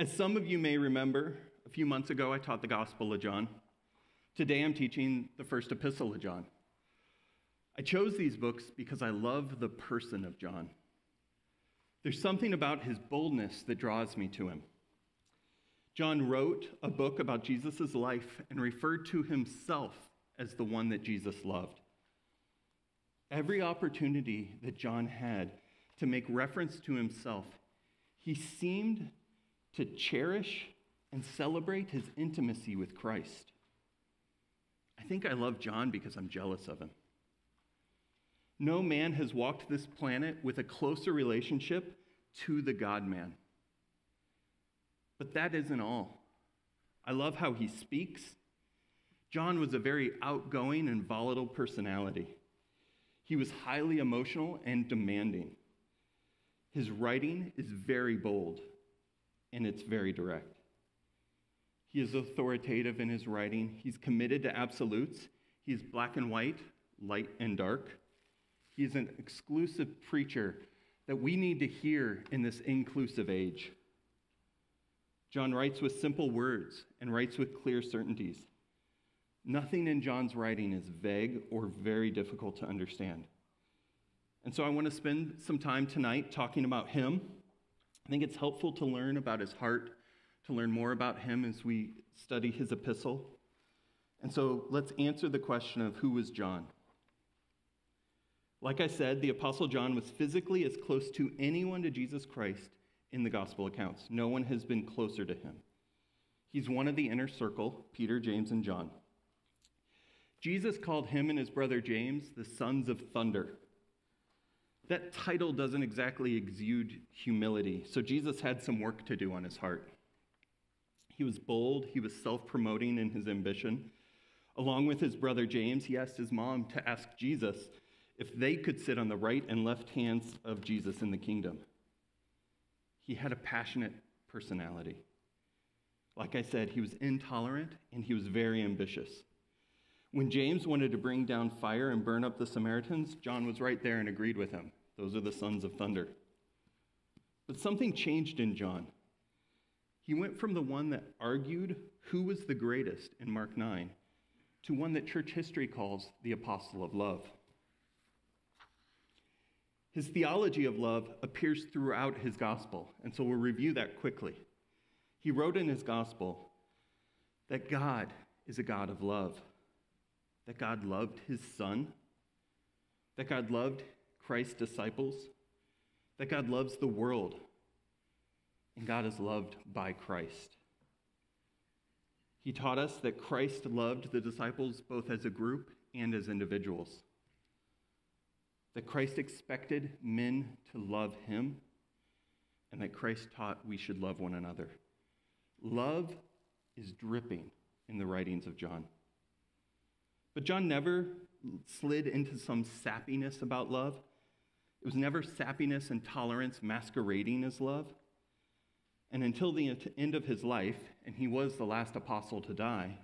As some of you may remember, a few months ago I taught the Gospel of John. Today I'm teaching the first epistle of John. I chose these books because I love the person of John. There's something about his boldness that draws me to him. John wrote a book about Jesus' life and referred to himself as the one that Jesus loved. Every opportunity that John had to make reference to himself, he seemed to cherish and celebrate his intimacy with Christ. I think I love John because I'm jealous of him. No man has walked this planet with a closer relationship to the God man. But that isn't all. I love how he speaks. John was a very outgoing and volatile personality. He was highly emotional and demanding. His writing is very bold and it's very direct. He is authoritative in his writing. He's committed to absolutes. He's black and white, light and dark. He's an exclusive preacher that we need to hear in this inclusive age. John writes with simple words and writes with clear certainties. Nothing in John's writing is vague or very difficult to understand. And so I want to spend some time tonight talking about him. I think it's helpful to learn about his heart, to learn more about him as we study his epistle. And so let's answer the question of who was John? Like I said, the Apostle John was physically as close to anyone to Jesus Christ in the gospel accounts. No one has been closer to him. He's one of the inner circle Peter, James, and John. Jesus called him and his brother James the sons of thunder. That title doesn't exactly exude humility, so Jesus had some work to do on his heart. He was bold, he was self promoting in his ambition. Along with his brother James, he asked his mom to ask Jesus if they could sit on the right and left hands of Jesus in the kingdom. He had a passionate personality. Like I said, he was intolerant and he was very ambitious. When James wanted to bring down fire and burn up the Samaritans, John was right there and agreed with him. Those are the sons of thunder. But something changed in John. He went from the one that argued who was the greatest in Mark 9 to one that church history calls the apostle of love. His theology of love appears throughout his gospel, and so we'll review that quickly. He wrote in his gospel that God is a God of love, that God loved his son, that God loved Christ's disciples, that God loves the world, and God is loved by Christ. He taught us that Christ loved the disciples both as a group and as individuals that Christ expected men to love him, and that Christ taught we should love one another. Love is dripping in the writings of John. But John never slid into some sappiness about love. It was never sappiness and tolerance masquerading as love. And until the end of his life, and he was the last apostle to die,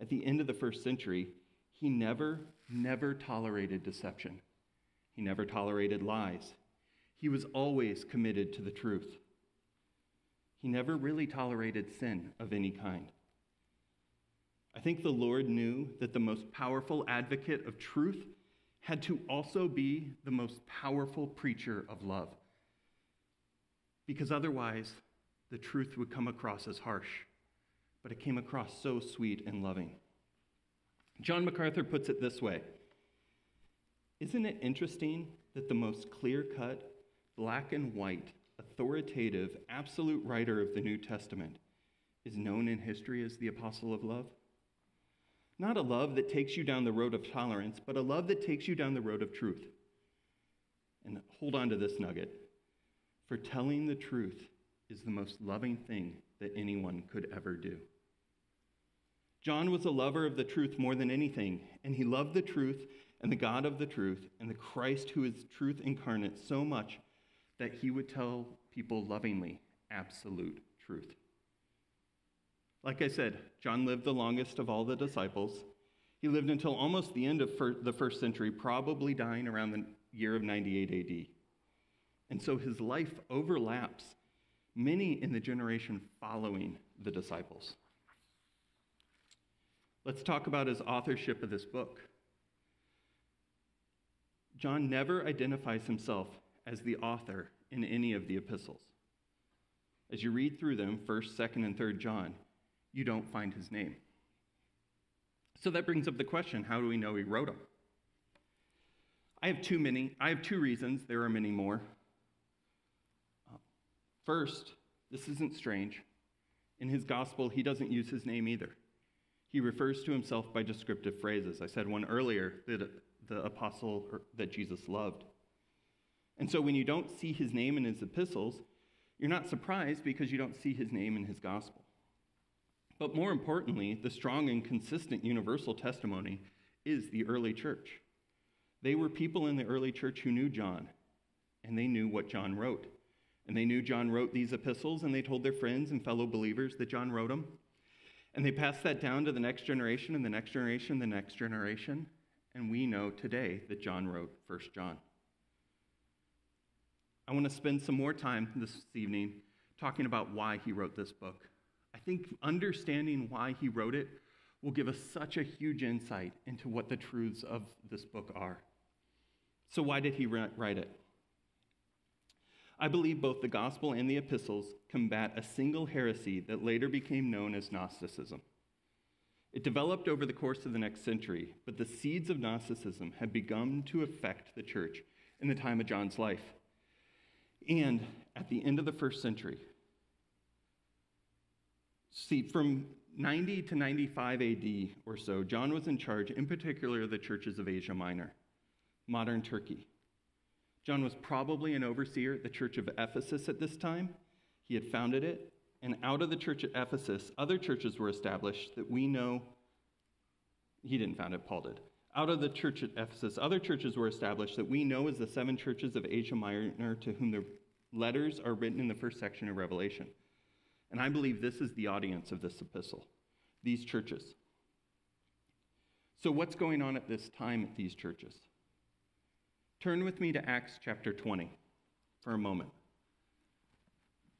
at the end of the first century, he never, never tolerated deception. He never tolerated lies. He was always committed to the truth. He never really tolerated sin of any kind. I think the Lord knew that the most powerful advocate of truth had to also be the most powerful preacher of love. Because otherwise, the truth would come across as harsh, but it came across so sweet and loving. John MacArthur puts it this way isn't it interesting that the most clear cut, black and white, authoritative, absolute writer of the New Testament is known in history as the Apostle of Love? Not a love that takes you down the road of tolerance, but a love that takes you down the road of truth. And hold on to this nugget. For telling the truth is the most loving thing that anyone could ever do. John was a lover of the truth more than anything, and he loved the truth and the God of the truth and the Christ who is truth incarnate so much that he would tell people lovingly absolute truth. Like I said, John lived the longest of all the disciples. He lived until almost the end of the first century, probably dying around the year of 98 AD. And so his life overlaps many in the generation following the disciples. Let's talk about his authorship of this book. John never identifies himself as the author in any of the epistles. As you read through them, 1st, 2nd, and 3rd John, you don't find his name. So that brings up the question how do we know he wrote them? I have too many. I have two reasons. There are many more. Uh, first, this isn't strange. In his gospel, he doesn't use his name either. He refers to himself by descriptive phrases. I said one earlier that uh, the apostle that Jesus loved. And so when you don't see his name in his epistles, you're not surprised because you don't see his name in his gospel. But more importantly, the strong and consistent universal testimony is the early church. They were people in the early church who knew John, and they knew what John wrote. And they knew John wrote these epistles, and they told their friends and fellow believers that John wrote them. And they passed that down to the next generation, and the next generation, the next generation. And we know today that John wrote 1 John. I want to spend some more time this evening talking about why he wrote this book. I think understanding why he wrote it will give us such a huge insight into what the truths of this book are. So, why did he write it? I believe both the gospel and the epistles combat a single heresy that later became known as Gnosticism. It developed over the course of the next century, but the seeds of Gnosticism had begun to affect the church in the time of John's life. And at the end of the first century, see, from 90 to 95 AD or so, John was in charge, in particular, of the churches of Asia Minor, modern Turkey. John was probably an overseer at the church of Ephesus at this time. He had founded it, and out of the church at Ephesus, other churches were established that we know. He didn't found it, Paul did. Out of the church at Ephesus, other churches were established that we know as the seven churches of Asia Minor to whom the letters are written in the first section of Revelation. And I believe this is the audience of this epistle, these churches. So, what's going on at this time at these churches? Turn with me to Acts chapter 20 for a moment.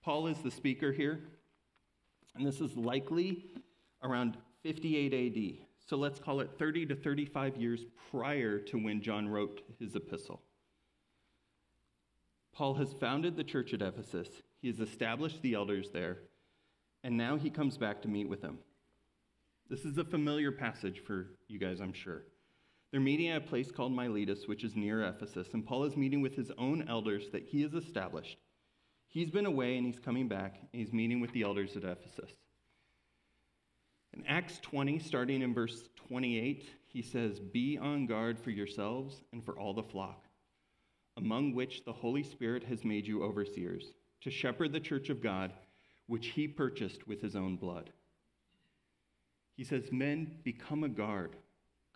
Paul is the speaker here, and this is likely around 58 AD. So let's call it 30 to 35 years prior to when John wrote his epistle. Paul has founded the church at Ephesus, he has established the elders there, and now he comes back to meet with them. This is a familiar passage for you guys, I'm sure. They're meeting at a place called Miletus, which is near Ephesus, and Paul is meeting with his own elders that he has established. He's been away and he's coming back, and he's meeting with the elders at Ephesus. In Acts 20, starting in verse 28, he says, Be on guard for yourselves and for all the flock, among which the Holy Spirit has made you overseers, to shepherd the church of God, which he purchased with his own blood. He says, Men, become a guard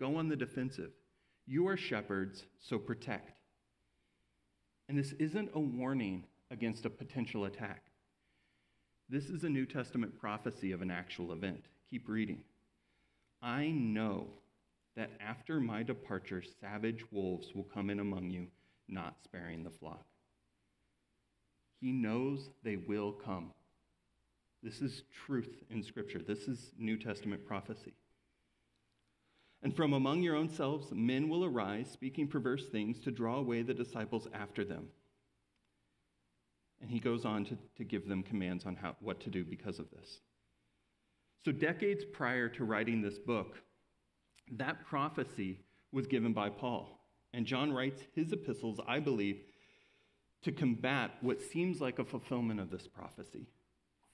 Go on the defensive. You are shepherds, so protect. And this isn't a warning against a potential attack. This is a New Testament prophecy of an actual event. Keep reading. I know that after my departure, savage wolves will come in among you, not sparing the flock. He knows they will come. This is truth in Scripture. This is New Testament prophecy. And from among your own selves, men will arise, speaking perverse things to draw away the disciples after them. And he goes on to, to give them commands on how, what to do because of this. So, decades prior to writing this book, that prophecy was given by Paul. And John writes his epistles, I believe, to combat what seems like a fulfillment of this prophecy.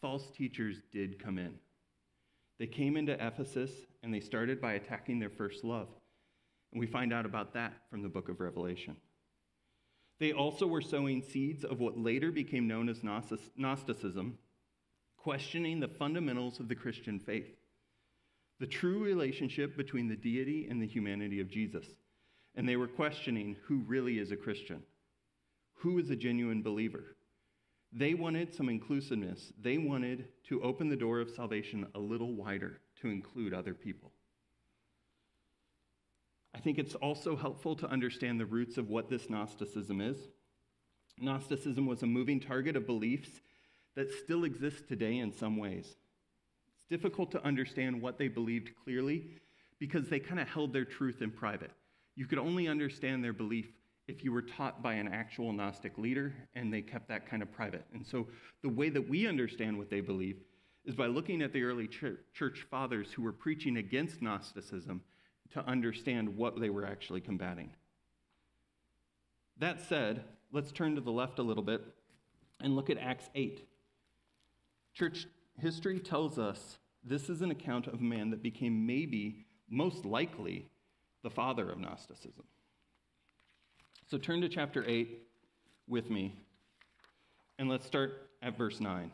False teachers did come in. They came into Ephesus and they started by attacking their first love. And we find out about that from the book of Revelation. They also were sowing seeds of what later became known as Gnosticism, questioning the fundamentals of the Christian faith, the true relationship between the deity and the humanity of Jesus. And they were questioning who really is a Christian, who is a genuine believer. They wanted some inclusiveness. They wanted to open the door of salvation a little wider to include other people. I think it's also helpful to understand the roots of what this Gnosticism is. Gnosticism was a moving target of beliefs that still exists today in some ways. It's difficult to understand what they believed clearly because they kind of held their truth in private. You could only understand their belief if you were taught by an actual Gnostic leader, and they kept that kind of private. And so the way that we understand what they believe is by looking at the early church fathers who were preaching against Gnosticism to understand what they were actually combating. That said, let's turn to the left a little bit and look at Acts 8. Church history tells us this is an account of a man that became maybe, most likely, the father of Gnosticism. So turn to chapter 8 with me, and let's start at verse 9.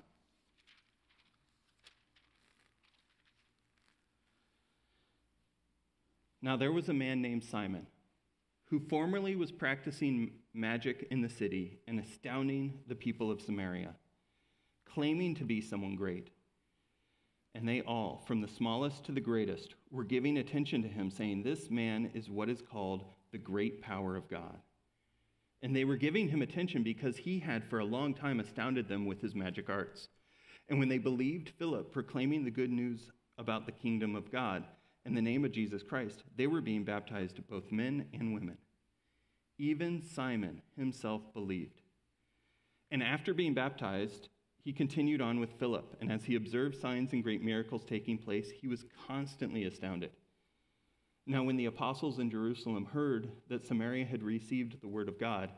Now there was a man named Simon who formerly was practicing magic in the city and astounding the people of Samaria, claiming to be someone great. And they all, from the smallest to the greatest, were giving attention to him, saying, This man is what is called the great power of God. And they were giving him attention because he had for a long time astounded them with his magic arts. And when they believed Philip proclaiming the good news about the kingdom of God and the name of Jesus Christ, they were being baptized, both men and women. Even Simon himself believed. And after being baptized, he continued on with Philip. And as he observed signs and great miracles taking place, he was constantly astounded. Now, when the apostles in Jerusalem heard that Samaria had received the word of God,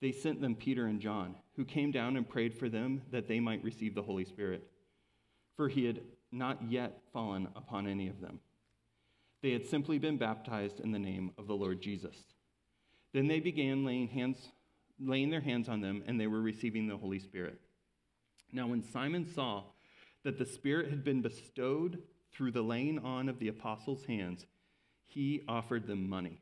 they sent them Peter and John, who came down and prayed for them that they might receive the Holy Spirit. For he had not yet fallen upon any of them. They had simply been baptized in the name of the Lord Jesus. Then they began laying, hands, laying their hands on them, and they were receiving the Holy Spirit. Now, when Simon saw that the Spirit had been bestowed through the laying on of the apostles' hands, he offered them money,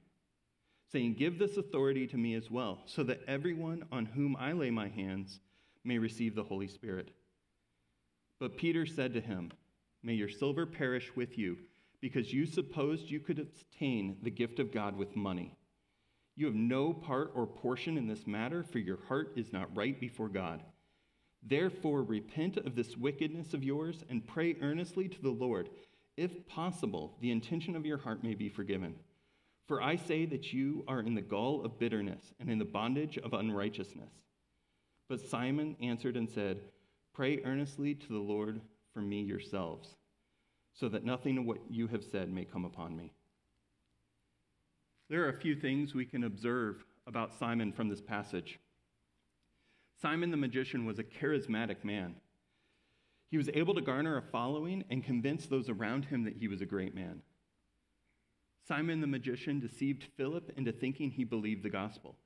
saying, Give this authority to me as well, so that everyone on whom I lay my hands may receive the Holy Spirit. But Peter said to him, May your silver perish with you, because you supposed you could obtain the gift of God with money. You have no part or portion in this matter, for your heart is not right before God. Therefore, repent of this wickedness of yours and pray earnestly to the Lord if possible, the intention of your heart may be forgiven. For I say that you are in the gall of bitterness and in the bondage of unrighteousness. But Simon answered and said, Pray earnestly to the Lord for me yourselves, so that nothing of what you have said may come upon me. There are a few things we can observe about Simon from this passage. Simon the magician was a charismatic man. He was able to garner a following and convince those around him that he was a great man. Simon the magician deceived Philip into thinking he believed the gospel,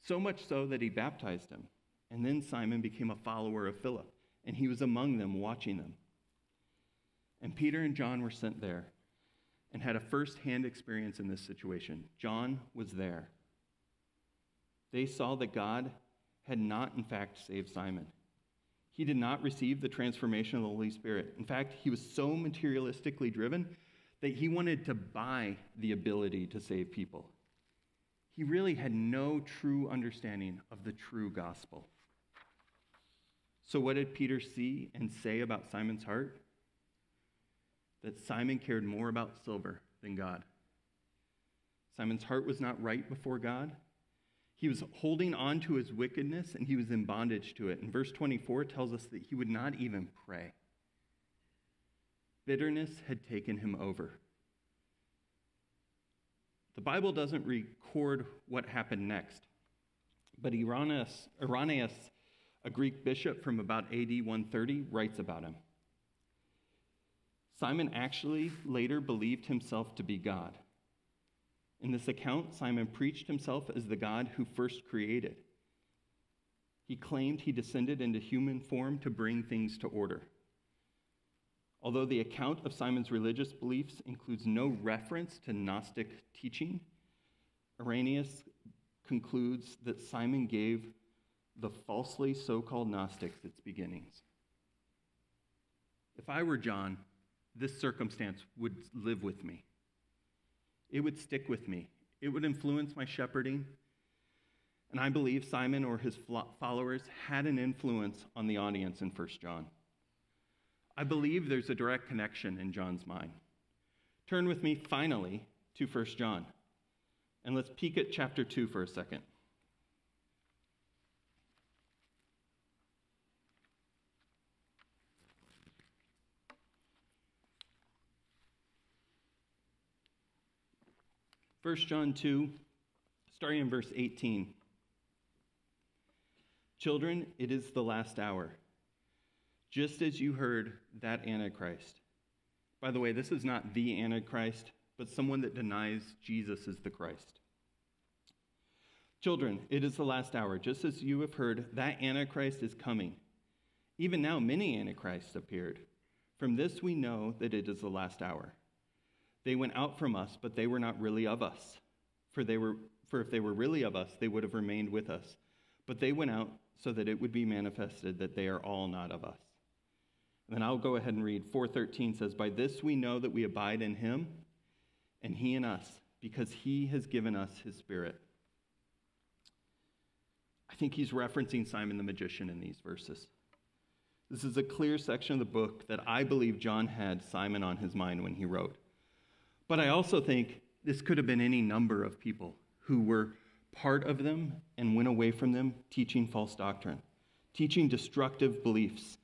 so much so that he baptized him. And then Simon became a follower of Philip, and he was among them watching them. And Peter and John were sent there and had a first hand experience in this situation. John was there. They saw that God had not, in fact, saved Simon he did not receive the transformation of the Holy Spirit. In fact, he was so materialistically driven that he wanted to buy the ability to save people. He really had no true understanding of the true gospel. So, what did Peter see and say about Simon's heart? That Simon cared more about silver than God. Simon's heart was not right before God, he was holding on to his wickedness and he was in bondage to it. And verse 24 tells us that he would not even pray. Bitterness had taken him over. The Bible doesn't record what happened next, but Irenaeus, Irenaeus a Greek bishop from about AD 130, writes about him. Simon actually later believed himself to be God. In this account, Simon preached himself as the God who first created. He claimed he descended into human form to bring things to order. Although the account of Simon's religious beliefs includes no reference to Gnostic teaching, Irenaeus concludes that Simon gave the falsely so called Gnostics its beginnings. If I were John, this circumstance would live with me it would stick with me. It would influence my shepherding. And I believe Simon or his followers had an influence on the audience in 1 John. I believe there's a direct connection in John's mind. Turn with me finally to 1 John. And let's peek at chapter 2 for a second. First John 2, starting in verse 18. Children, it is the last hour. Just as you heard that Antichrist. By the way, this is not the Antichrist, but someone that denies Jesus is the Christ. Children, it is the last hour. Just as you have heard, that Antichrist is coming. Even now, many Antichrists appeared. From this, we know that it is the last hour. They went out from us, but they were not really of us. For, they were, for if they were really of us, they would have remained with us. But they went out so that it would be manifested that they are all not of us. And then I'll go ahead and read. 413 says, By this we know that we abide in him, and he in us, because he has given us his spirit. I think he's referencing Simon the magician in these verses. This is a clear section of the book that I believe John had Simon on his mind when he wrote. But I also think this could have been any number of people who were part of them and went away from them teaching false doctrine, teaching destructive beliefs.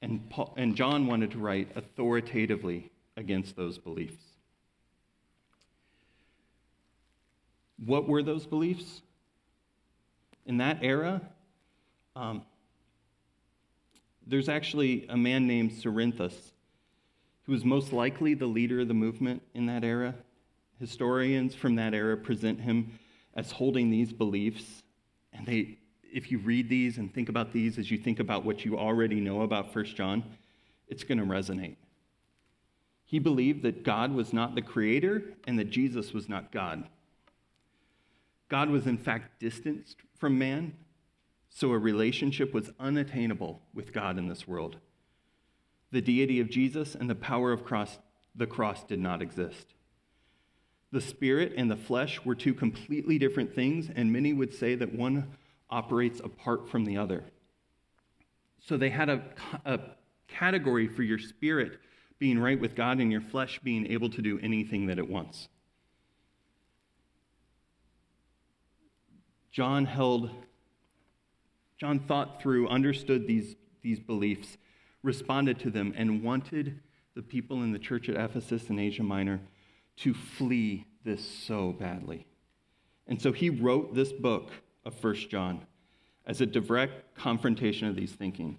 And, Paul, and John wanted to write authoritatively against those beliefs. What were those beliefs? In that era, um, there's actually a man named Cerinthus who was most likely the leader of the movement in that era. Historians from that era present him as holding these beliefs. And they, if you read these and think about these as you think about what you already know about First John, it's going to resonate. He believed that God was not the creator and that Jesus was not God. God was, in fact, distanced from man, so a relationship was unattainable with God in this world the deity of Jesus and the power of cross, the cross did not exist. The spirit and the flesh were two completely different things, and many would say that one operates apart from the other. So they had a, a category for your spirit being right with God and your flesh being able to do anything that it wants. John held, John thought through, understood these, these beliefs, responded to them and wanted the people in the church at Ephesus in Asia Minor to flee this so badly. And so he wrote this book of First John as a direct confrontation of these thinking.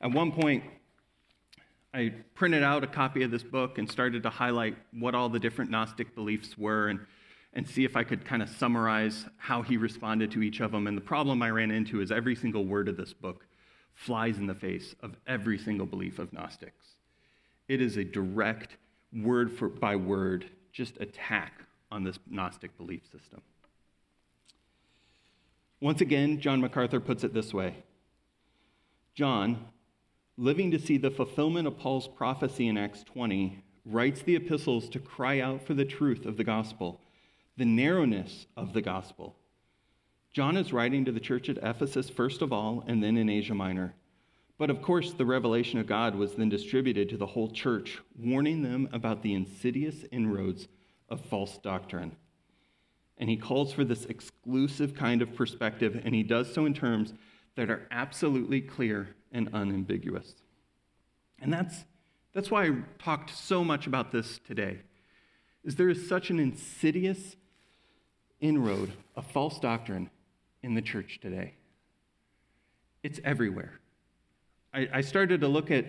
At one point, I printed out a copy of this book and started to highlight what all the different Gnostic beliefs were and, and see if I could kind of summarize how he responded to each of them. And the problem I ran into is every single word of this book flies in the face of every single belief of Gnostics. It is a direct, word for, by word, just attack on this Gnostic belief system. Once again, John MacArthur puts it this way John, living to see the fulfillment of Paul's prophecy in Acts 20, writes the epistles to cry out for the truth of the gospel, the narrowness of the gospel, John is writing to the church at Ephesus first of all, and then in Asia Minor. But of course, the revelation of God was then distributed to the whole church, warning them about the insidious inroads of false doctrine. And he calls for this exclusive kind of perspective, and he does so in terms that are absolutely clear and unambiguous. And that's, that's why I talked so much about this today. Is there is such an insidious inroad of false doctrine in the church today. It's everywhere. I, I started to look at,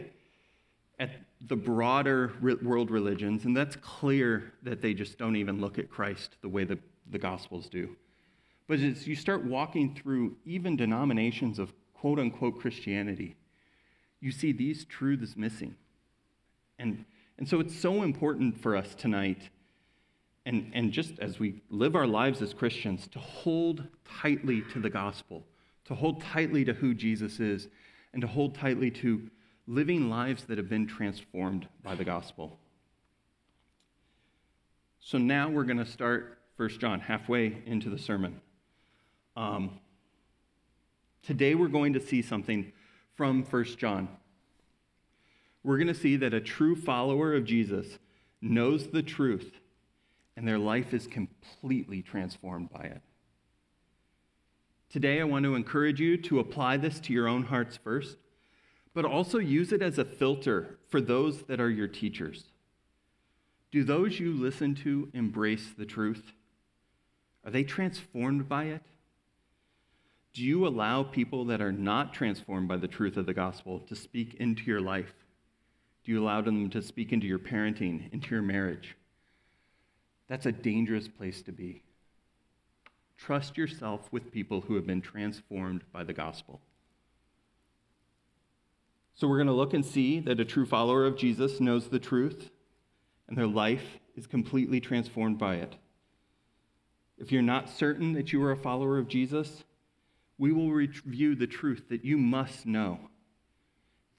at the broader re- world religions, and that's clear that they just don't even look at Christ the way the, the Gospels do. But as you start walking through even denominations of quote unquote Christianity, you see these truths missing. And, and so it's so important for us tonight and, and just as we live our lives as Christians, to hold tightly to the gospel, to hold tightly to who Jesus is, and to hold tightly to living lives that have been transformed by the gospel. So now we're going to start 1 John, halfway into the sermon. Um, today we're going to see something from 1 John. We're going to see that a true follower of Jesus knows the truth and their life is completely transformed by it. Today, I want to encourage you to apply this to your own hearts first, but also use it as a filter for those that are your teachers. Do those you listen to embrace the truth? Are they transformed by it? Do you allow people that are not transformed by the truth of the gospel to speak into your life? Do you allow them to speak into your parenting, into your marriage? That's a dangerous place to be. Trust yourself with people who have been transformed by the gospel. So, we're going to look and see that a true follower of Jesus knows the truth and their life is completely transformed by it. If you're not certain that you are a follower of Jesus, we will review the truth that you must know,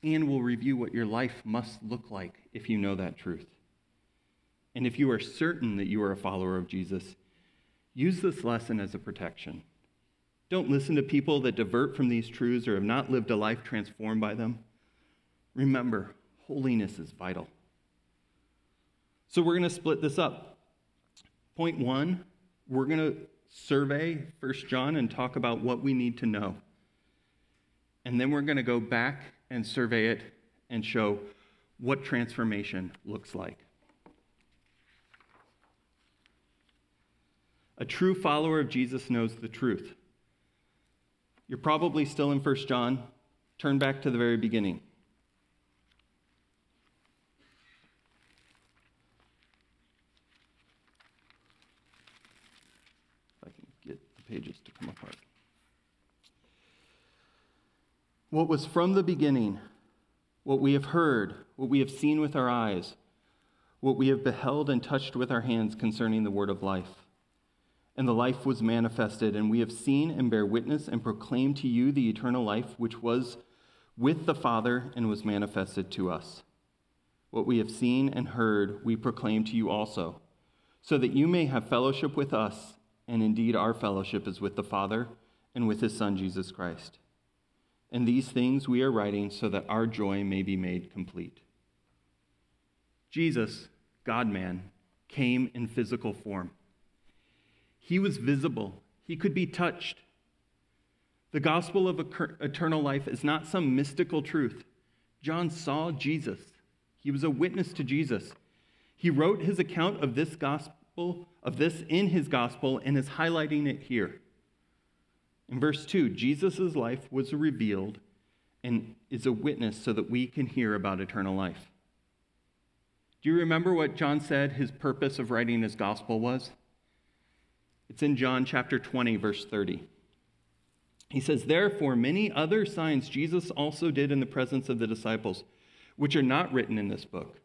and we'll review what your life must look like if you know that truth. And if you are certain that you are a follower of Jesus, use this lesson as a protection. Don't listen to people that divert from these truths or have not lived a life transformed by them. Remember, holiness is vital. So we're going to split this up. Point one, we're going to survey First John and talk about what we need to know. And then we're going to go back and survey it and show what transformation looks like. A true follower of Jesus knows the truth. You're probably still in 1 John. Turn back to the very beginning. If I can get the pages to come apart. What was from the beginning, what we have heard, what we have seen with our eyes, what we have beheld and touched with our hands concerning the word of life and the life was manifested, and we have seen and bear witness and proclaim to you the eternal life which was with the Father and was manifested to us. What we have seen and heard, we proclaim to you also, so that you may have fellowship with us, and indeed our fellowship is with the Father and with his Son, Jesus Christ. And these things we are writing so that our joy may be made complete. Jesus, God man, came in physical form. He was visible, he could be touched. The gospel of eternal life is not some mystical truth. John saw Jesus, he was a witness to Jesus. He wrote his account of this gospel, of this in his gospel, and is highlighting it here. In verse 2, Jesus' life was revealed and is a witness so that we can hear about eternal life. Do you remember what John said his purpose of writing his gospel was? It's in John chapter 20, verse 30. He says, Therefore, many other signs Jesus also did in the presence of the disciples, which are not written in this book.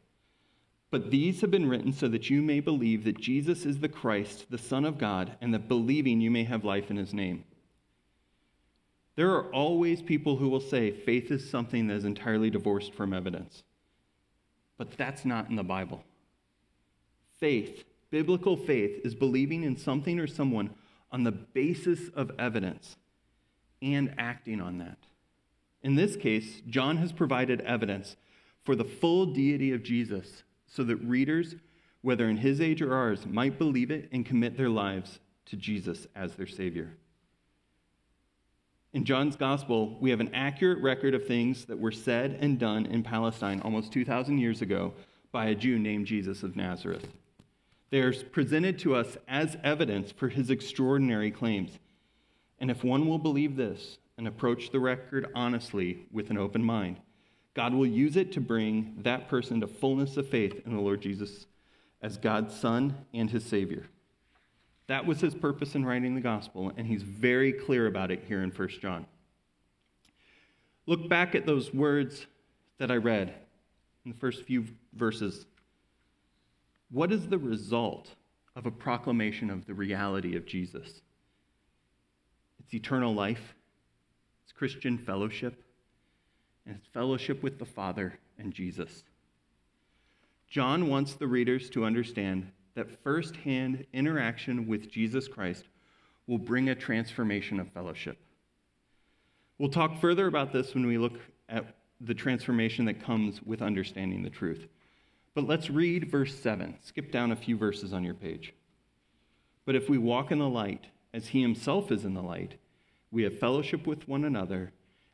But these have been written so that you may believe that Jesus is the Christ, the Son of God, and that believing you may have life in his name. There are always people who will say faith is something that is entirely divorced from evidence. But that's not in the Bible. Faith Biblical faith is believing in something or someone on the basis of evidence and acting on that. In this case, John has provided evidence for the full deity of Jesus so that readers, whether in his age or ours, might believe it and commit their lives to Jesus as their Savior. In John's Gospel, we have an accurate record of things that were said and done in Palestine almost 2,000 years ago by a Jew named Jesus of Nazareth. They are presented to us as evidence for his extraordinary claims. And if one will believe this and approach the record honestly with an open mind, God will use it to bring that person to fullness of faith in the Lord Jesus as God's Son and his Savior. That was his purpose in writing the gospel, and he's very clear about it here in 1 John. Look back at those words that I read in the first few verses what is the result of a proclamation of the reality of Jesus? It's eternal life, it's Christian fellowship, and it's fellowship with the Father and Jesus. John wants the readers to understand that firsthand interaction with Jesus Christ will bring a transformation of fellowship. We'll talk further about this when we look at the transformation that comes with understanding the truth. But let's read verse 7. Skip down a few verses on your page. But if we walk in the light, as he himself is in the light, we have fellowship with one another,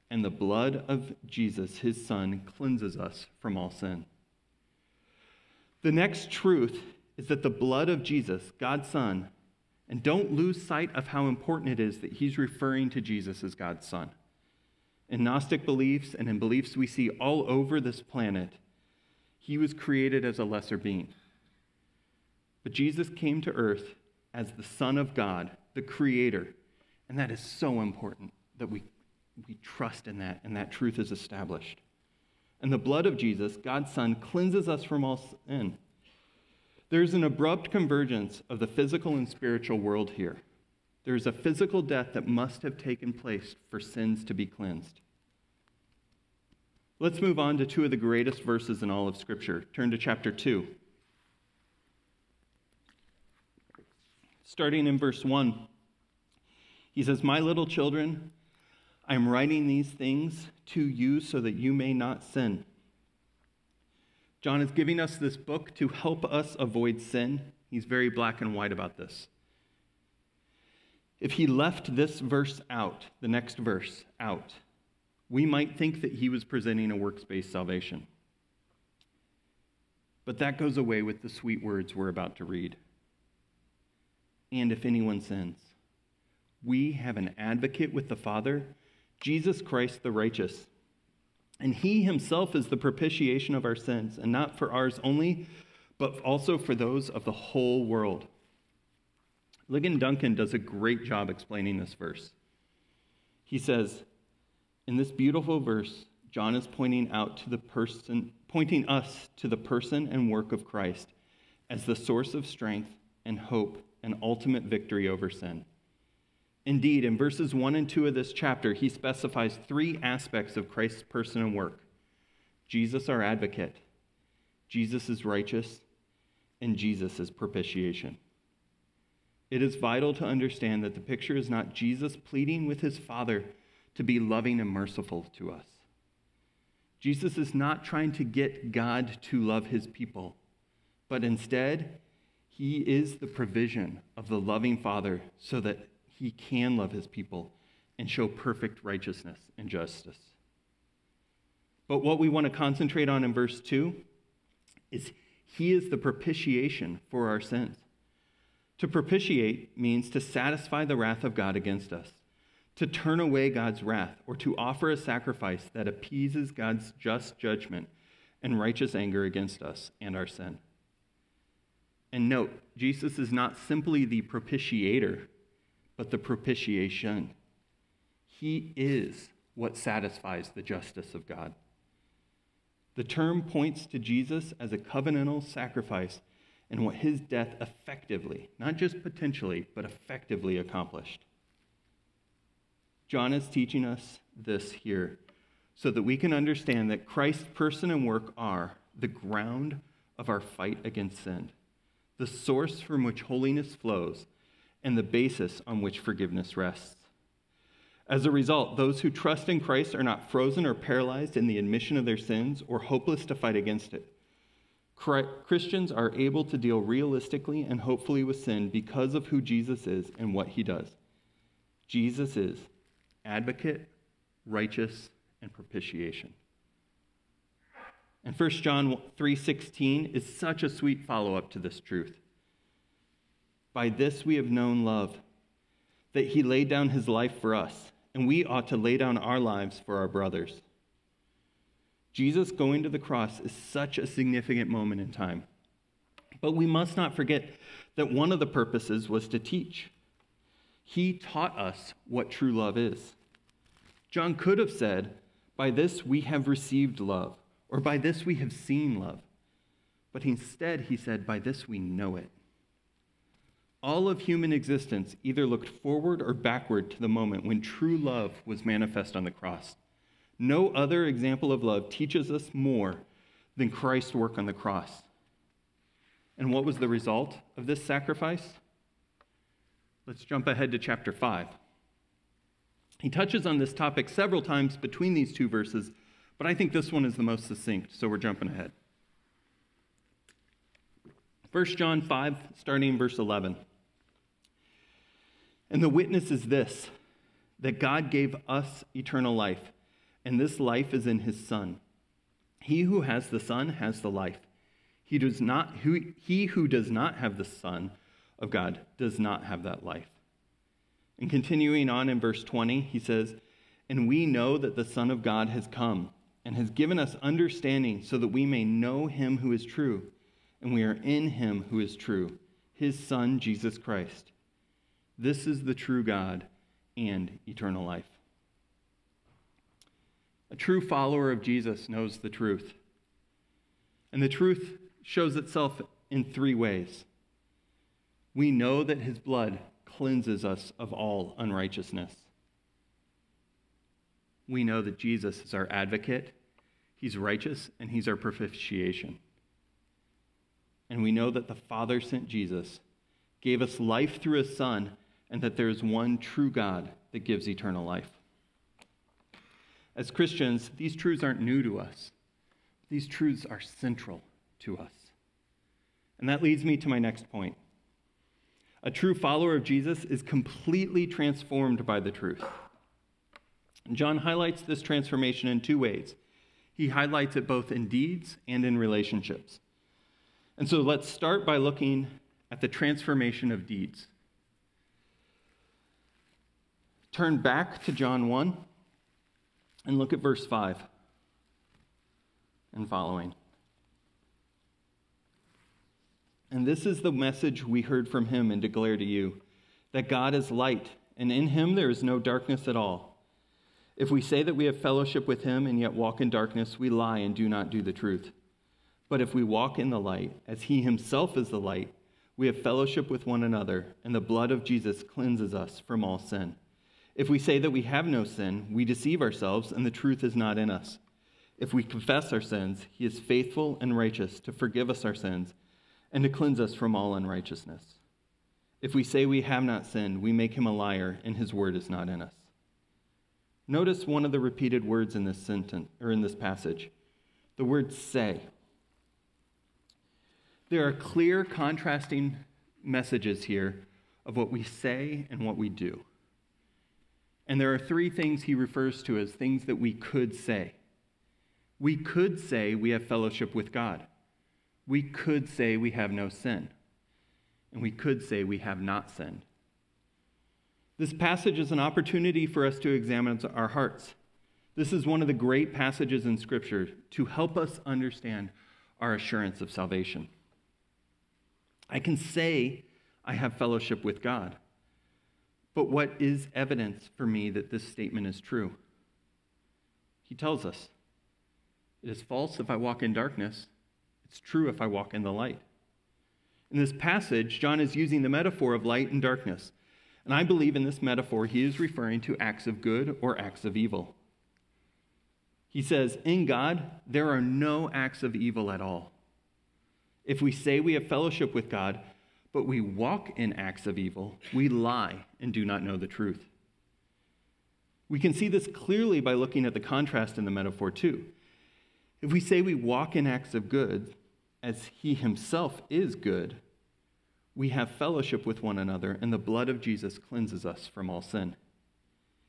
and the blood of Jesus, his Son, cleanses us from all sin. The next truth is that the blood of Jesus, God's Son, and don't lose sight of how important it is that he's referring to Jesus as God's Son. In Gnostic beliefs and in beliefs we see all over this planet, he was created as a lesser being. But Jesus came to earth as the Son of God, the Creator. And that is so important that we, we trust in that and that truth is established. And the blood of Jesus, God's Son, cleanses us from all sin. There's an abrupt convergence of the physical and spiritual world here. There's a physical death that must have taken place for sins to be cleansed. Let's move on to two of the greatest verses in all of Scripture. Turn to chapter 2. Starting in verse 1, he says, My little children, I'm writing these things to you so that you may not sin. John is giving us this book to help us avoid sin. He's very black and white about this. If he left this verse out, the next verse out, we might think that he was presenting a works based salvation. But that goes away with the sweet words we're about to read. And if anyone sins, we have an advocate with the Father, Jesus Christ the righteous. And he himself is the propitiation of our sins, and not for ours only, but also for those of the whole world. Ligon Duncan does a great job explaining this verse. He says, in this beautiful verse, John is pointing out to the person, pointing us to the person and work of Christ as the source of strength and hope and ultimate victory over sin. Indeed, in verses 1 and 2 of this chapter, he specifies three aspects of Christ's person and work Jesus, our advocate, Jesus is righteous, and Jesus is propitiation. It is vital to understand that the picture is not Jesus pleading with his Father to be loving and merciful to us. Jesus is not trying to get God to love his people, but instead, he is the provision of the loving Father so that he can love his people and show perfect righteousness and justice. But what we want to concentrate on in verse 2 is he is the propitiation for our sins. To propitiate means to satisfy the wrath of God against us to turn away God's wrath or to offer a sacrifice that appeases God's just judgment and righteous anger against us and our sin. And note, Jesus is not simply the propitiator, but the propitiation. He is what satisfies the justice of God. The term points to Jesus as a covenantal sacrifice and what his death effectively, not just potentially, but effectively accomplished. John is teaching us this here so that we can understand that Christ's person and work are the ground of our fight against sin, the source from which holiness flows, and the basis on which forgiveness rests. As a result, those who trust in Christ are not frozen or paralyzed in the admission of their sins or hopeless to fight against it. Christians are able to deal realistically and hopefully with sin because of who Jesus is and what he does. Jesus is advocate, righteous, and propitiation. And 1 John 3:16 is such a sweet follow-up to this truth. By this we have known love, that he laid down his life for us, and we ought to lay down our lives for our brothers. Jesus going to the cross is such a significant moment in time. But we must not forget that one of the purposes was to teach. He taught us what true love is. John could have said, By this we have received love, or by this we have seen love. But instead, he said, By this we know it. All of human existence either looked forward or backward to the moment when true love was manifest on the cross. No other example of love teaches us more than Christ's work on the cross. And what was the result of this sacrifice? Let's jump ahead to chapter 5. He touches on this topic several times between these two verses, but I think this one is the most succinct, so we're jumping ahead. 1 John 5, starting in verse 11. And the witness is this that God gave us eternal life, and this life is in his Son. He who has the Son has the life. He, does not, who, he who does not have the Son of God does not have that life. And continuing on in verse 20, he says, And we know that the Son of God has come and has given us understanding so that we may know him who is true and we are in him who is true, his Son, Jesus Christ. This is the true God and eternal life. A true follower of Jesus knows the truth. And the truth shows itself in three ways. We know that his blood cleanses us of all unrighteousness. We know that Jesus is our advocate, he's righteous, and he's our propitiation and we know that the Father sent Jesus, gave us life through his Son, and that there is one true God that gives eternal life. As Christians, these truths aren't new to us. These truths are central to us. And that leads me to my next point. A true follower of Jesus is completely transformed by the truth. John highlights this transformation in two ways. He highlights it both in deeds and in relationships. And so let's start by looking at the transformation of deeds. Turn back to John 1 and look at verse 5 and following. And this is the message we heard from him and declare to you that God is light, and in him there is no darkness at all. If we say that we have fellowship with him and yet walk in darkness, we lie and do not do the truth. But if we walk in the light, as he himself is the light, we have fellowship with one another, and the blood of Jesus cleanses us from all sin. If we say that we have no sin, we deceive ourselves, and the truth is not in us. If we confess our sins, he is faithful and righteous to forgive us our sins and to cleanse us from all unrighteousness. If we say we have not sinned, we make him a liar, and his word is not in us. Notice one of the repeated words in this sentence or in this passage. The word say. There are clear, contrasting messages here of what we say and what we do. And there are three things he refers to as things that we could say. We could say we have fellowship with God. We could say we have no sin. And we could say we have not sinned. This passage is an opportunity for us to examine our hearts. This is one of the great passages in Scripture to help us understand our assurance of salvation. I can say I have fellowship with God. But what is evidence for me that this statement is true? He tells us it is false if I walk in darkness, it's true if I walk in the light. In this passage, John is using the metaphor of light and darkness. And I believe in this metaphor, he is referring to acts of good or acts of evil. He says, In God, there are no acts of evil at all. If we say we have fellowship with God, but we walk in acts of evil, we lie and do not know the truth. We can see this clearly by looking at the contrast in the metaphor, too. If we say we walk in acts of good, as he himself is good, we have fellowship with one another, and the blood of Jesus cleanses us from all sin.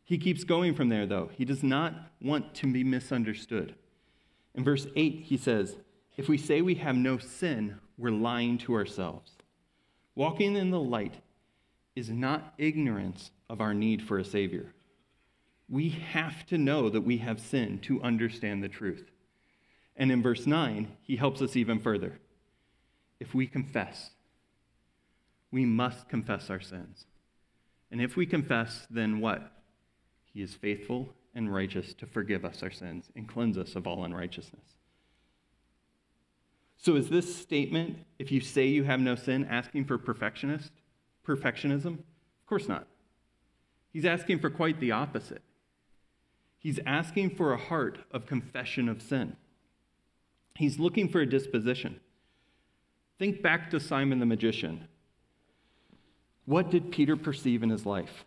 He keeps going from there, though. He does not want to be misunderstood. In verse 8, he says, if we say we have no sin, we're lying to ourselves. Walking in the light is not ignorance of our need for a Savior. We have to know that we have sin to understand the truth. And in verse 9, he helps us even further. If we confess, we must confess our sins. And if we confess, then what? He is faithful and righteous to forgive us our sins and cleanse us of all unrighteousness. So is this statement, if you say you have no sin, asking for perfectionist, perfectionism? Of course not. He's asking for quite the opposite. He's asking for a heart of confession of sin. He's looking for a disposition. Think back to Simon the magician. What did Peter perceive in his life?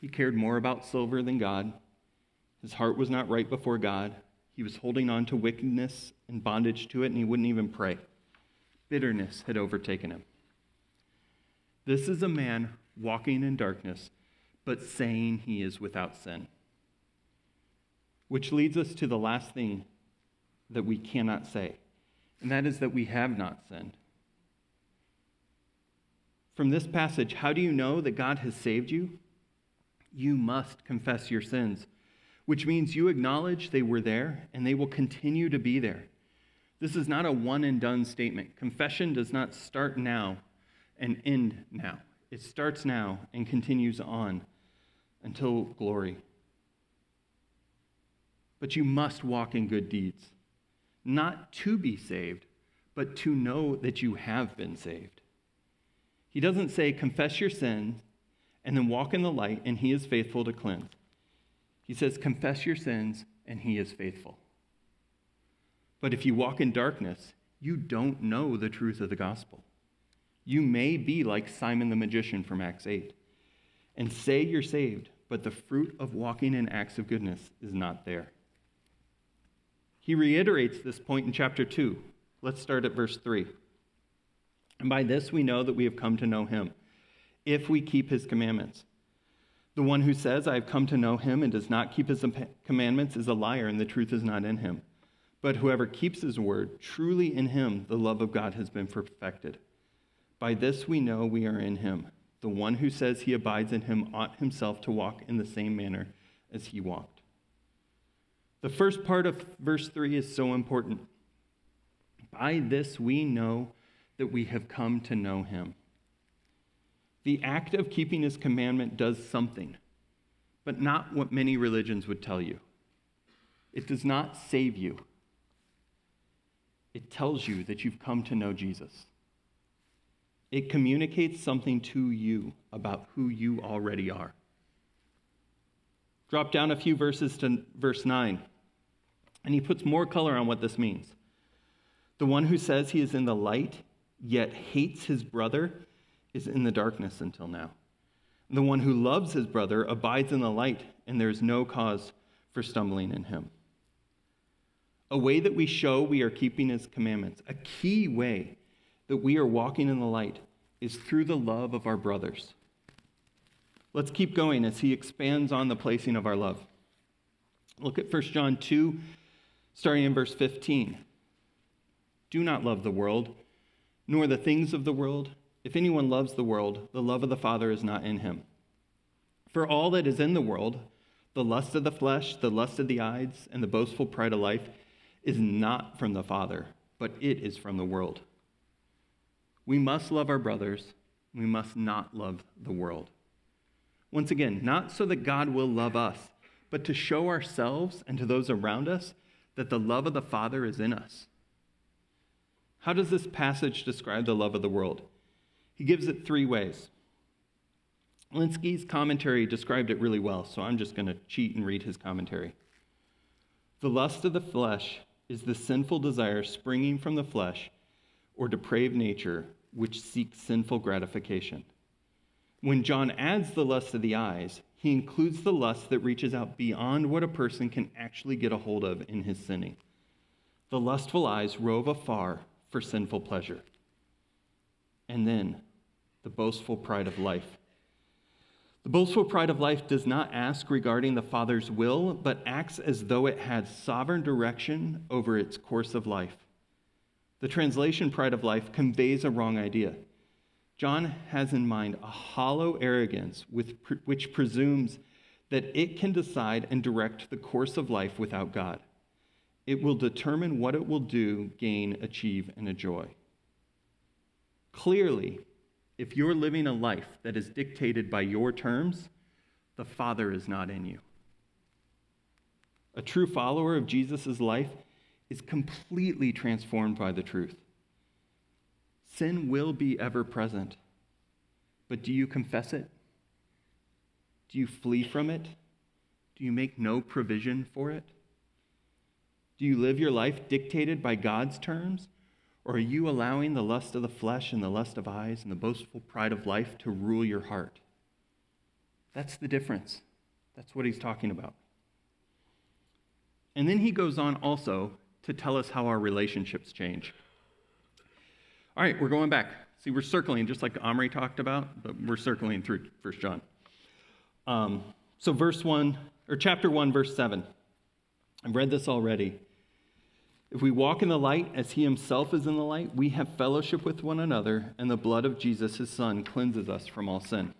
He cared more about silver than God. His heart was not right before God. He was holding on to wickedness and bondage to it, and he wouldn't even pray. Bitterness had overtaken him. This is a man walking in darkness, but saying he is without sin. Which leads us to the last thing that we cannot say, and that is that we have not sinned. From this passage, how do you know that God has saved you? You must confess your sins, which means you acknowledge they were there and they will continue to be there. This is not a one and done statement. Confession does not start now and end now, it starts now and continues on until glory. But you must walk in good deeds, not to be saved, but to know that you have been saved. He doesn't say, confess your sins and then walk in the light, and he is faithful to cleanse. He says, confess your sins, and he is faithful. But if you walk in darkness, you don't know the truth of the gospel. You may be like Simon the magician from Acts 8 and say you're saved, but the fruit of walking in acts of goodness is not there. He reiterates this point in chapter 2. Let's start at verse 3. And by this we know that we have come to know him, if we keep his commandments. The one who says, I have come to know him and does not keep his commandments is a liar, and the truth is not in him. But whoever keeps his word, truly in him the love of God has been perfected. By this we know we are in him. The one who says he abides in him ought himself to walk in the same manner as he walked. The first part of verse 3 is so important. By this we know that we have come to know him. The act of keeping his commandment does something, but not what many religions would tell you. It does not save you, it tells you that you've come to know Jesus. It communicates something to you about who you already are. Drop down a few verses to verse 9, and he puts more color on what this means. The one who says he is in the light yet hates his brother is in the darkness until now. The one who loves his brother abides in the light, and there is no cause for stumbling in him. A way that we show we are keeping his commandments, a key way that we are walking in the light, is through the love of our brothers. Let's keep going as he expands on the placing of our love. Look at 1 John 2, starting in verse 15. Do not love the world nor the things of the world. If anyone loves the world, the love of the Father is not in him. For all that is in the world, the lust of the flesh, the lust of the eyes, and the boastful pride of life, is not from the Father, but it is from the world. We must love our brothers. We must not love the world. Once again, not so that God will love us, but to show ourselves and to those around us that the love of the Father is in us. How does this passage describe the love of the world? He gives it three ways. Lenski's commentary described it really well, so I'm just going to cheat and read his commentary. The lust of the flesh is the sinful desire springing from the flesh or depraved nature which seeks sinful gratification. When John adds the lust of the eyes, he includes the lust that reaches out beyond what a person can actually get a hold of in his sinning. The lustful eyes rove afar for sinful pleasure. And then the boastful pride of life. The boastful pride of life does not ask regarding the Father's will, but acts as though it had sovereign direction over its course of life. The translation pride of life conveys a wrong idea. John has in mind a hollow arrogance with, which presumes that it can decide and direct the course of life without God. It will determine what it will do, gain, achieve, and enjoy. Clearly, if you're living a life that is dictated by your terms, the Father is not in you. A true follower of Jesus' life is completely transformed by the truth. Sin will be ever present, but do you confess it? Do you flee from it? Do you make no provision for it? Do you live your life dictated by God's terms, Or are you allowing the lust of the flesh and the lust of eyes and the boastful pride of life to rule your heart? That's the difference. That's what he's talking about. And then he goes on also to tell us how our relationships change. All right, we're going back. See, we're circling just like Omri talked about, but we're circling through First John. Um, so, verse 1, or chapter 1, verse 7. I've read this already. If we walk in the light as he himself is in the light, we have fellowship with one another, and the blood of Jesus, his son, cleanses us from all sin.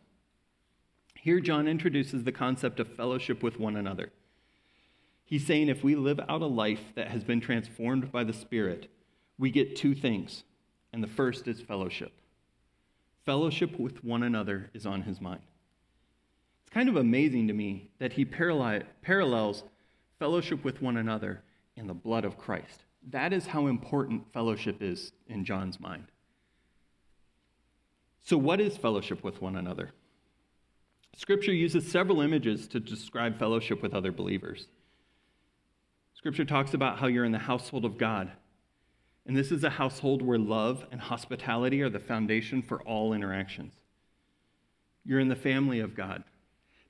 Here, John introduces the concept of fellowship with one another. He's saying if we live out a life that has been transformed by the Spirit, we get two things. And the first is fellowship. Fellowship with one another is on his mind. It's kind of amazing to me that he parallels fellowship with one another in the blood of Christ. That is how important fellowship is in John's mind. So, what is fellowship with one another? Scripture uses several images to describe fellowship with other believers. Scripture talks about how you're in the household of God. And this is a household where love and hospitality are the foundation for all interactions. You're in the family of God.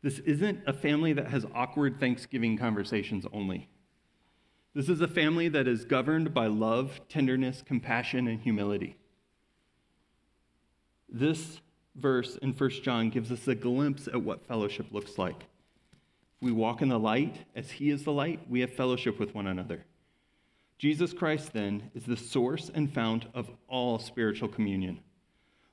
This isn't a family that has awkward Thanksgiving conversations only. This is a family that is governed by love, tenderness, compassion, and humility. This verse in 1 John gives us a glimpse at what fellowship looks like. We walk in the light as he is the light, we have fellowship with one another. Jesus Christ, then, is the source and fount of all spiritual communion.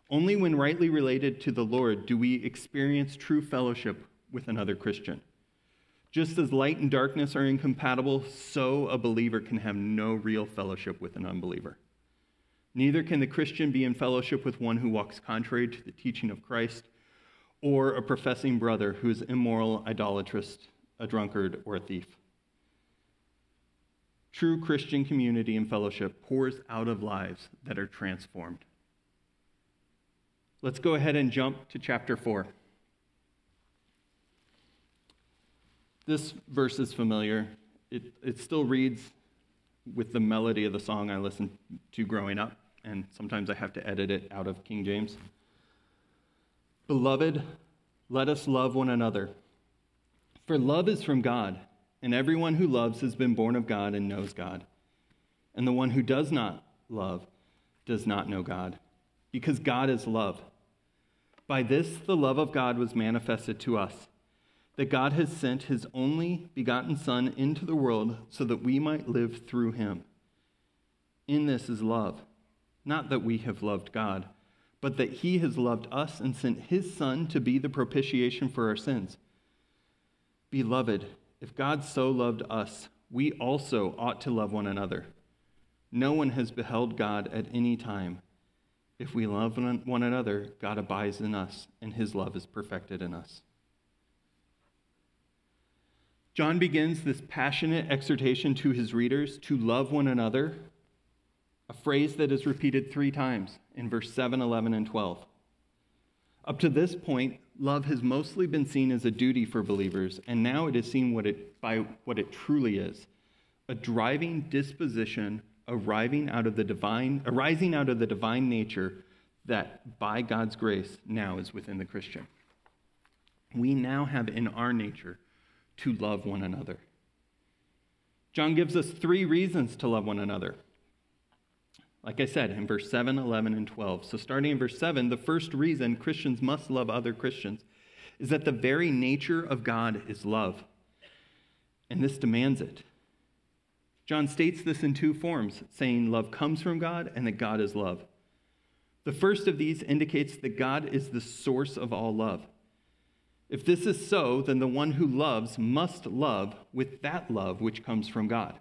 Only when rightly related to the Lord do we experience true fellowship with another Christian. Just as light and darkness are incompatible, so a believer can have no real fellowship with an unbeliever. Neither can the Christian be in fellowship with one who walks contrary to the teaching of Christ or a professing brother who is immoral, idolatrous, a drunkard, or a thief. True Christian community and fellowship pours out of lives that are transformed. Let's go ahead and jump to chapter 4. This verse is familiar. It, it still reads with the melody of the song I listened to growing up and sometimes I have to edit it out of King James. Beloved, let us love one another. For love is from God, and everyone who loves has been born of God and knows God. And the one who does not love does not know God, because God is love. By this, the love of God was manifested to us that God has sent his only begotten Son into the world so that we might live through him. In this is love not that we have loved God, but that he has loved us and sent his Son to be the propitiation for our sins. Beloved, if God so loved us, we also ought to love one another. No one has beheld God at any time. If we love one another, God abides in us, and his love is perfected in us. John begins this passionate exhortation to his readers to love one another a phrase that is repeated three times in verse 7, 11, and 12. Up to this point, love has mostly been seen as a duty for believers, and now it is seen what it, by what it truly is a driving disposition arriving out of the divine, arising out of the divine nature that by God's grace now is within the Christian. We now have in our nature to love one another. John gives us three reasons to love one another. Like I said, in verse 7, 11, and 12. So, starting in verse 7, the first reason Christians must love other Christians is that the very nature of God is love. And this demands it. John states this in two forms, saying love comes from God and that God is love. The first of these indicates that God is the source of all love. If this is so, then the one who loves must love with that love which comes from God,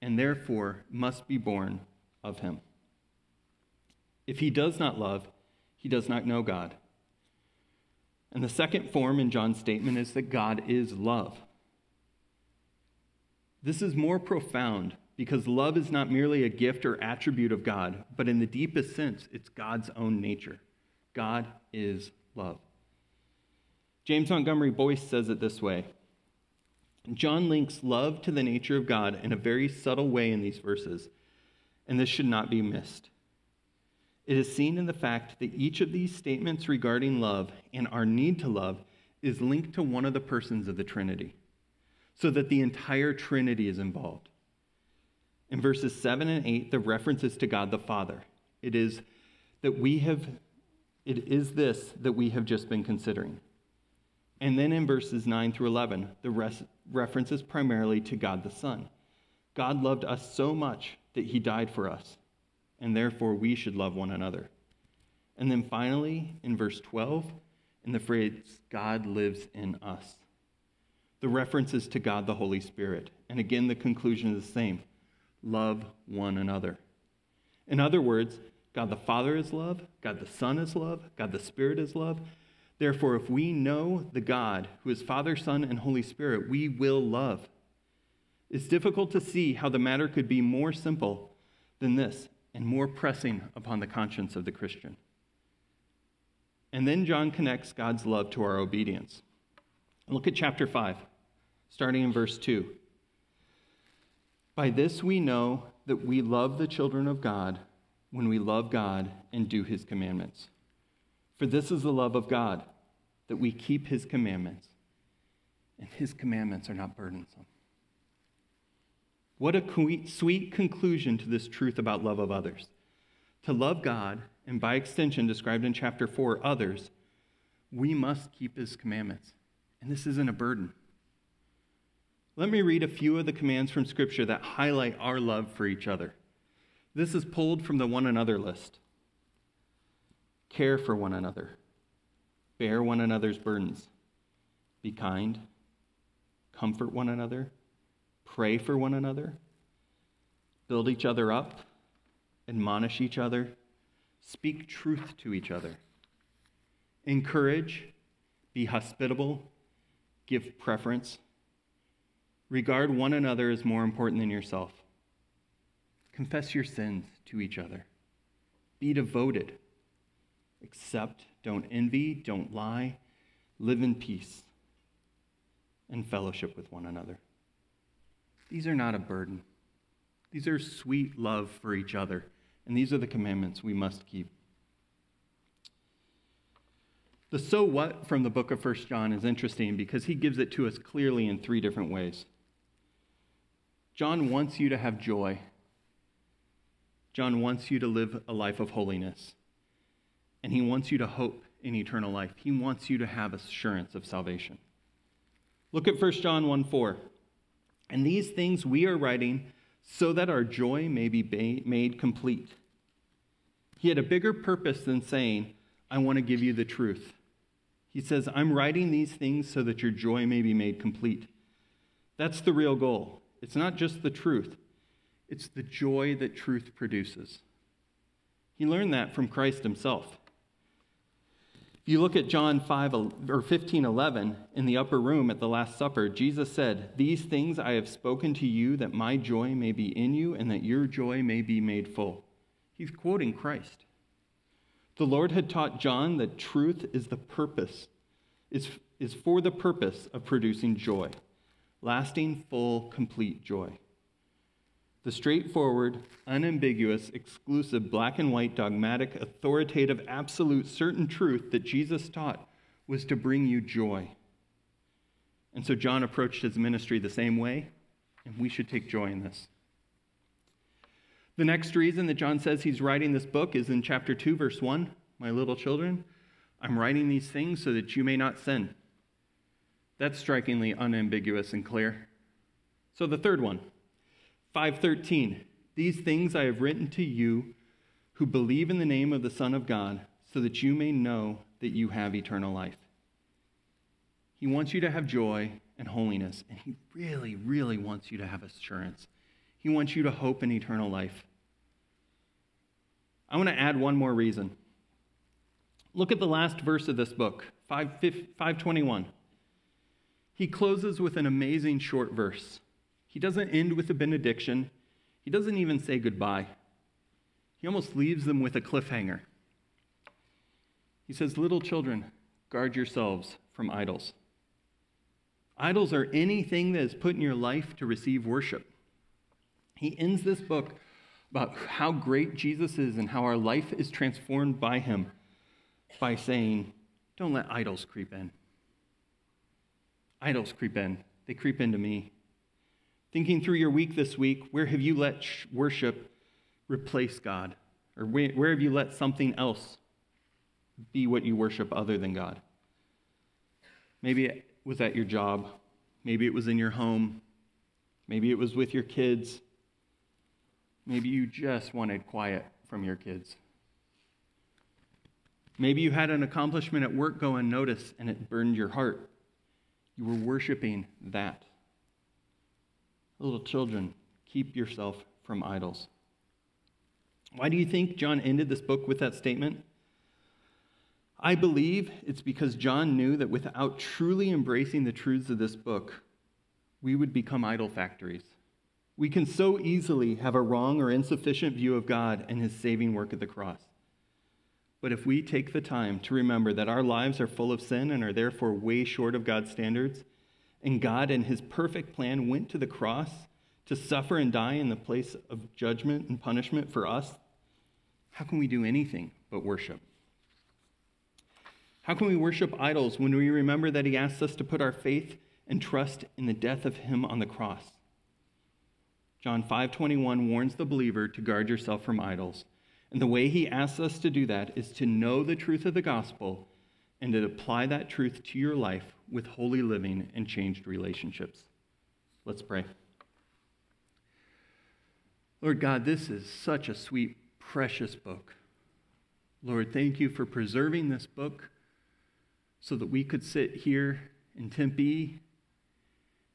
and therefore must be born of him. If he does not love, he does not know God. And the second form in John's statement is that God is love. This is more profound because love is not merely a gift or attribute of God, but in the deepest sense, it's God's own nature. God is love. James Montgomery Boice says it this way John links love to the nature of God in a very subtle way in these verses and this should not be missed. It is seen in the fact that each of these statements regarding love and our need to love is linked to one of the persons of the Trinity, so that the entire Trinity is involved. In verses 7 and 8, the reference is to God the Father. It is that we have it is this that we have just been considering. And then in verses 9 through 11, the res- reference is primarily to God the Son. God loved us so much that he died for us, and therefore we should love one another. And then finally, in verse 12, in the phrase, God lives in us. The reference is to God the Holy Spirit. And again, the conclusion is the same love one another. In other words, God the Father is love, God the Son is love, God the Spirit is love. Therefore, if we know the God who is Father, Son, and Holy Spirit, we will love. It's difficult to see how the matter could be more simple than this and more pressing upon the conscience of the Christian. And then John connects God's love to our obedience. Look at chapter 5, starting in verse 2. By this we know that we love the children of God when we love God and do his commandments. For this is the love of God, that we keep his commandments, and his commandments are not burdensome. What a sweet conclusion to this truth about love of others. To love God, and by extension, described in chapter 4, others, we must keep his commandments. And this isn't a burden. Let me read a few of the commands from Scripture that highlight our love for each other. This is pulled from the one another list. Care for one another, bear one another's burdens, be kind, comfort one another, pray for one another, build each other up, admonish each other, speak truth to each other, encourage, be hospitable, give preference Regard one another as more important than yourself. Confess your sins to each other. Be devoted. Accept, don't envy, don't lie. Live in peace and fellowship with one another. These are not a burden. These are sweet love for each other, and these are the commandments we must keep. The so what from the book of 1 John is interesting because he gives it to us clearly in three different ways. John wants you to have joy. John wants you to live a life of holiness. And he wants you to hope in eternal life. He wants you to have assurance of salvation. Look at 1 John 1 4. And these things we are writing so that our joy may be made complete. He had a bigger purpose than saying, I want to give you the truth. He says, I'm writing these things so that your joy may be made complete. That's the real goal. It's not just the truth, it's the joy that truth produces. He learned that from Christ himself. You look at John 5 or 15 11 in the upper room at the Last Supper, Jesus said, These things I have spoken to you that my joy may be in you and that your joy may be made full. He's quoting Christ. The Lord had taught John that truth is the purpose, is, is for the purpose of producing joy lasting, full, complete joy. The straightforward, unambiguous, exclusive, black and white, dogmatic, authoritative, absolute, certain truth that Jesus taught was to bring you joy. And so John approached his ministry the same way, and we should take joy in this. The next reason that John says he's writing this book is in chapter 2, verse 1. My little children, I'm writing these things so that you may not sin. That's strikingly unambiguous and clear. So the third one, 513. These things I have written to you who believe in the name of the Son of God, so that you may know that you have eternal life. He wants you to have joy and holiness, and he really, really wants you to have assurance. He wants you to hope in eternal life. I want to add one more reason. Look at the last verse of this book, 5, 521. He closes with an amazing short verse. He doesn't end with a benediction, he doesn't even say goodbye. He almost leaves them with a cliffhanger. He says, Little children, guard yourselves from idols. Idols are anything that is put in your life to receive worship. He ends this book about how great Jesus is and how our life is transformed by him by saying, Don't let idols creep in. Idols creep in, they creep into me. Thinking through your week this week, where have you let worship replace God? Or where have you let something else be what you worship other than God? Maybe it was at your job. Maybe it was in your home. Maybe it was with your kids. Maybe you just wanted quiet from your kids. Maybe you had an accomplishment at work go unnoticed and it burned your heart. You were worshiping that. Little children, keep yourself from idols. Why do you think John ended this book with that statement? I believe it's because John knew that without truly embracing the truths of this book, we would become idol factories. We can so easily have a wrong or insufficient view of God and his saving work at the cross. But if we take the time to remember that our lives are full of sin and are therefore way short of God's standards, and God and his perfect plan went to the cross to suffer and die in the place of judgment and punishment for us, how can we do anything but worship? How can we worship idols when we remember that he asks us to put our faith and trust in the death of him on the cross? John 5:21 warns the believer to guard yourself from idols. And the way he asks us to do that is to know the truth of the gospel and to apply that truth to your life with holy living and changed relationships. Let's pray. Lord God, this is such a sweet, precious book. Lord, thank you for preserving this book so that we could sit here in Tempe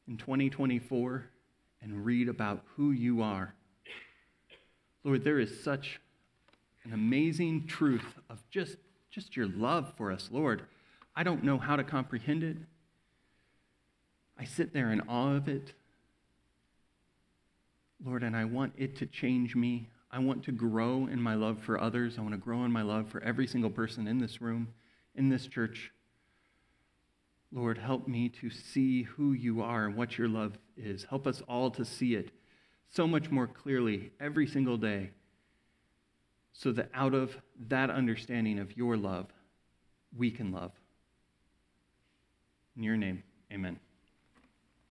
in 2024 and read about who you are. Lord, there is such an amazing truth of just, just your love for us, Lord. I don't know how to comprehend it. I sit there in awe of it. Lord, and I want it to change me. I want to grow in my love for others. I want to grow in my love for every single person in this room, in this church. Lord, help me to see who you are and what your love is. Help us all to see it so much more clearly every single day so that out of that understanding of your love, we can love. In your name, amen.